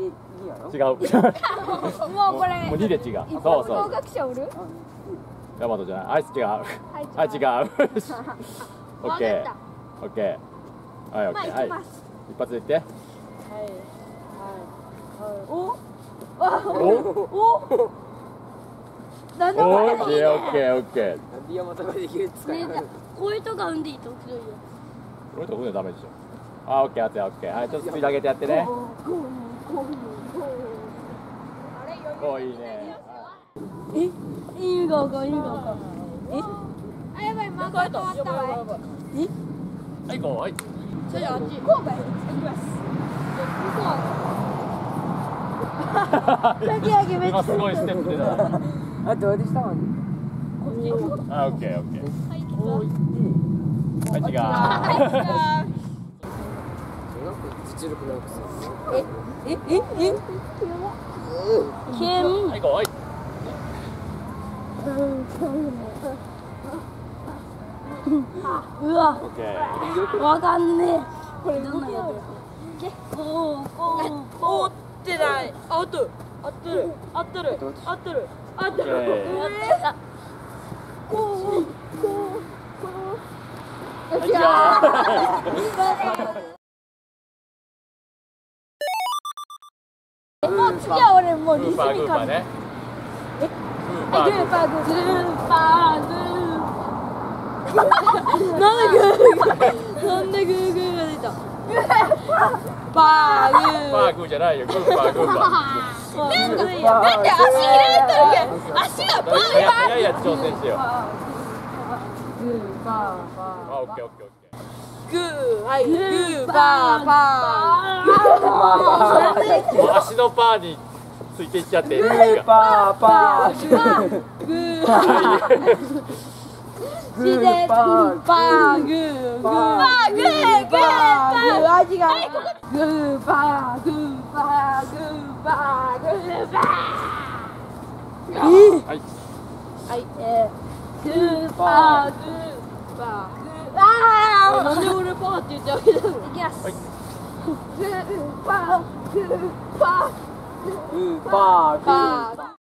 違う。もうこれもう2で違う一そうそう。般合格者おる？ヤマトじゃない。あいつ違う。はいはい違う。オッケー。オッケー。はいオッまあケーはい。一発で言って。お？お？お？なんだこれオッケーオッケーオッケー。ビアマタができるんですか？こういうとこ産んでいいと面白いよ。これとこれダメでしょあオッケーオッケーオッケー。はいちょっとスピード上げてやってねおいいね。はい。意味がわかん意味がわかんあやばいマーカー止まったわいはい行こうはいそれあっち神戸。行きます先上げめっちゃ今すごいステップでだあどうでしたあオッケーオッケーはい違う小学校実力のくせえええけんはい行こうはいうわわかんねえこれどんなことおーおーおーってないあと合ってる合ってる合ってる合ってるオッケーあ次は俺もうリズミグーパーグーパカルーねえ？グーパーグーグーパー。グーグーパーグーなんでグー。なんでグーグーが出た？パーグー。パーグーじゃないよ。グーパーグーパなんでなんで足開いてるやん足がパー。いやいやいや挑戦しようグーパー。あオッケーオッケーオッケー。グーはい。グーパー。パもう足のパーについていっちゃって。いいですかパーパーーグーグーパーパーグーパーグーグーパー味がグーパーグーパーグーパーグーパーはいはいえーグーパーグーパーあーなんで俺パーって言っちゃうけどいきますはいグーパーグ